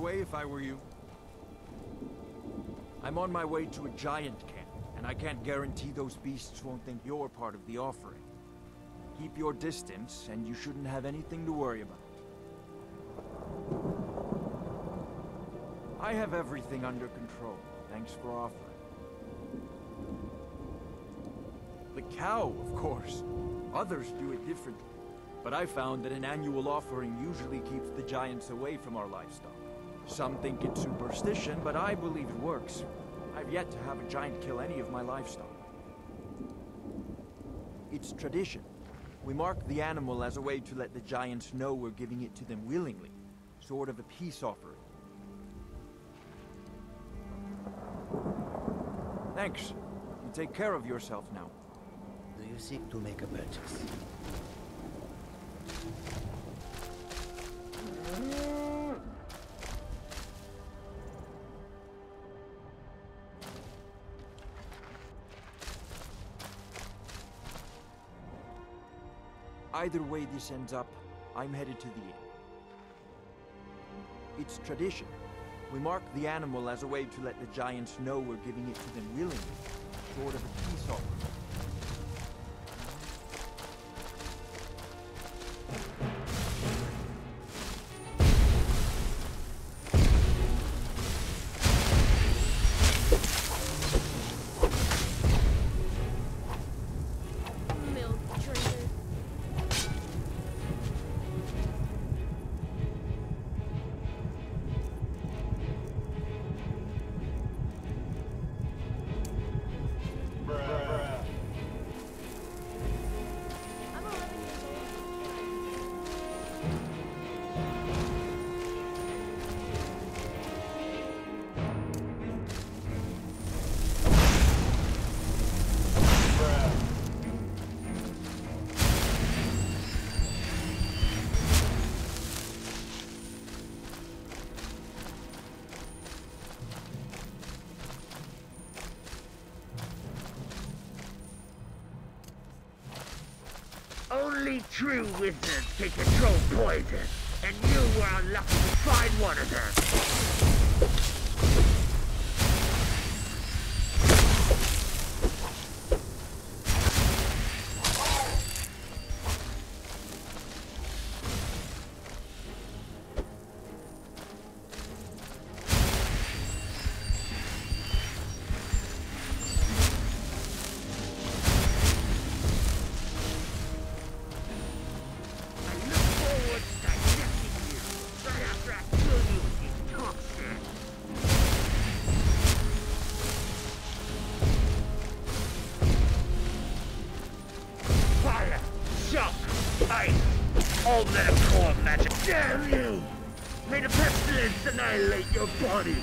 away if I were you. I'm on my way to a giant camp, and I can't guarantee those beasts won't think you're part of the offering. Keep your distance, and you shouldn't have anything to worry about. I have everything under control. Thanks for offering. The cow, of course. Others do it differently. But I found that an annual offering usually keeps the giants away from our livestock. Some think it's superstition, but I believe it works. I've yet to have a giant kill any of my livestock. It's tradition. We mark the animal as a way to let the giants know we're giving it to them willingly. Sort of a peace offering. Thanks. You take care of yourself now. Do you seek to make a purchase? Either way this ends up, I'm headed to the inn. It's tradition. We mark the animal as a way to let the giants know we're giving it to them willingly. short of a peace offering. True wizards can control poison, and you were unlucky to find one of them. All metaphor magic. Damn you! May the pestilence annihilate your body.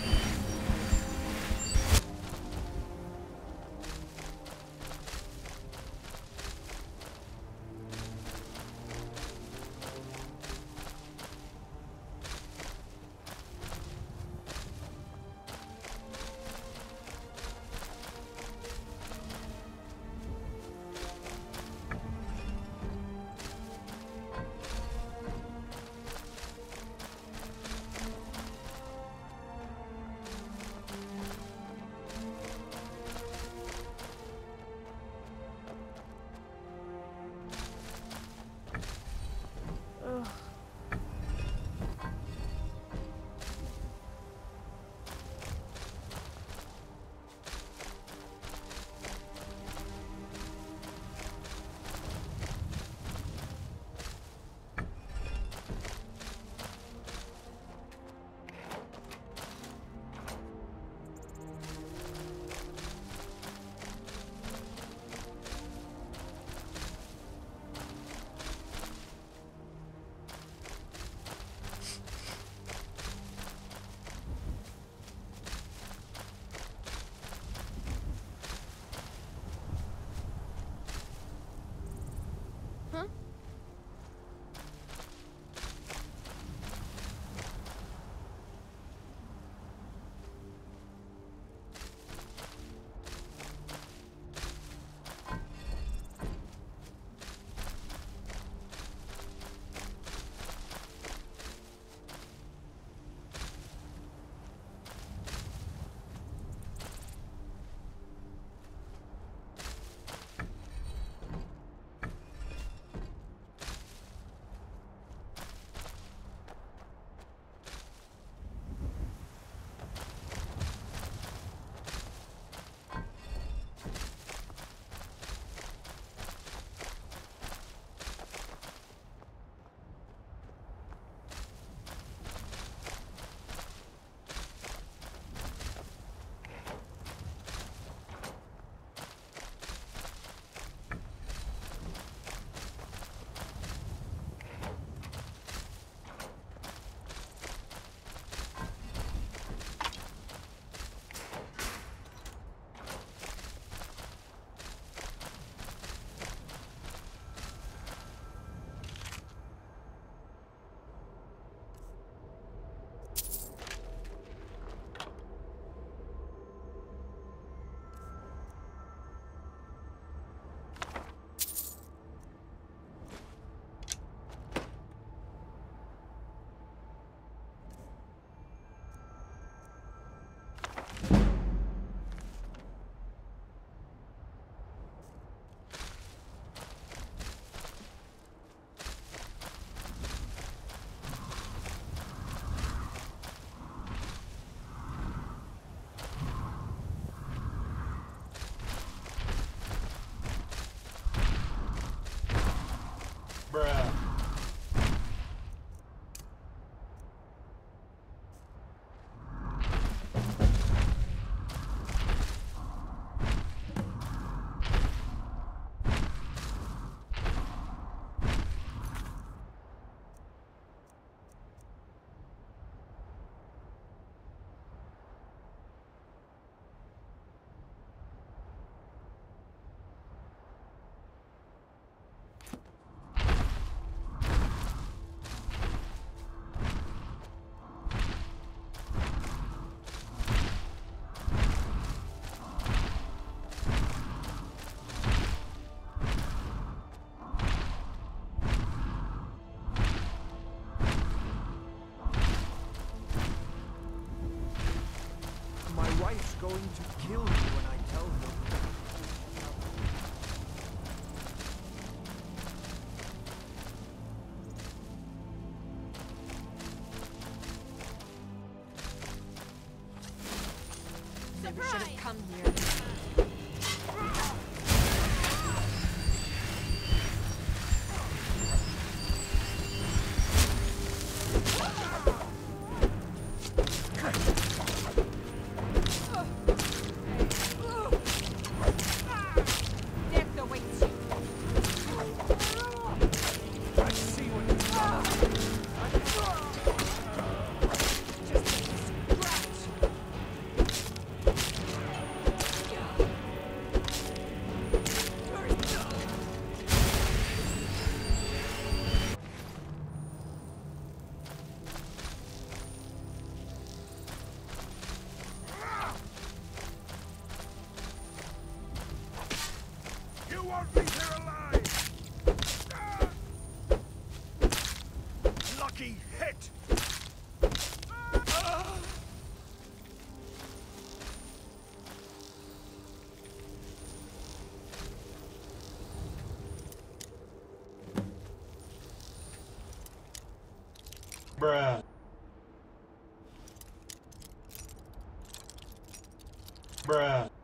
wife's going to kill you when I tell her. Bruh.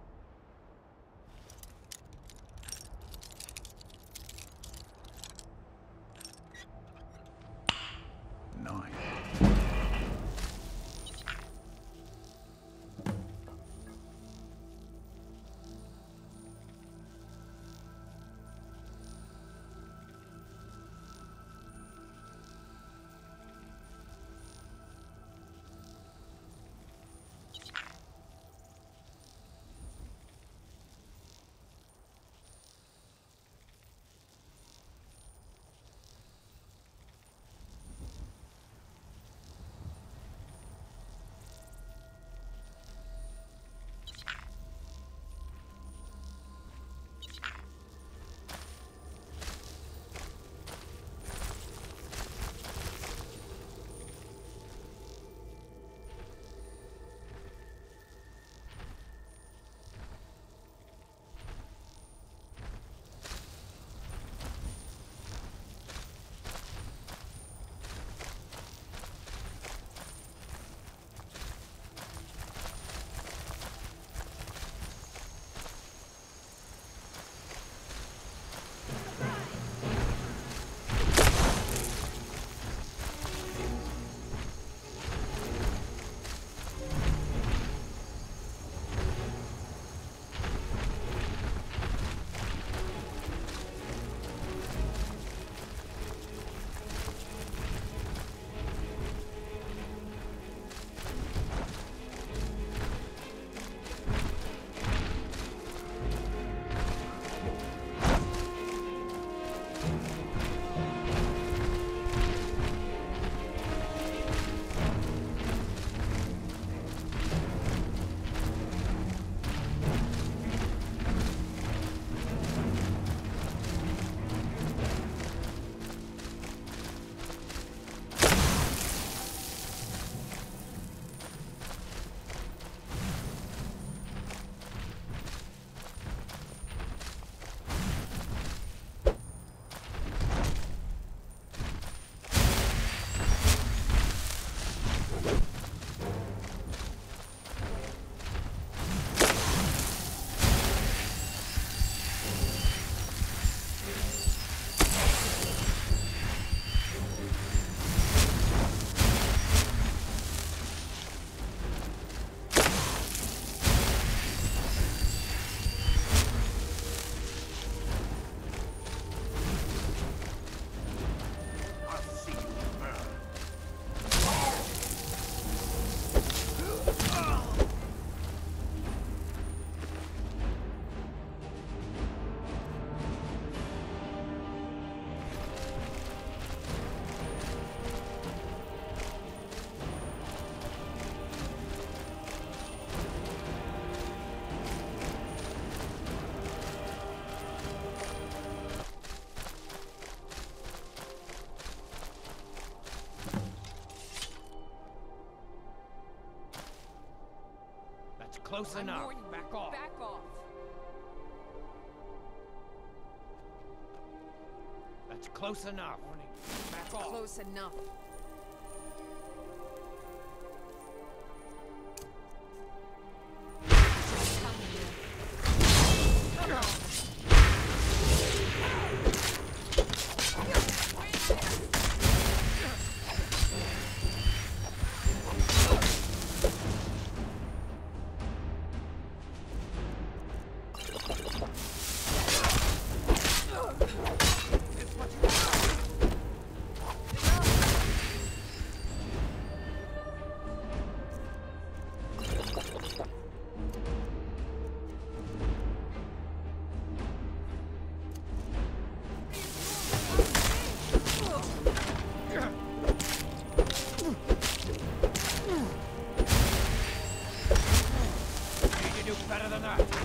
Close I'm enough. Warning. Back off. Back off. That's close enough. Warning. Back off. Close enough. better than that.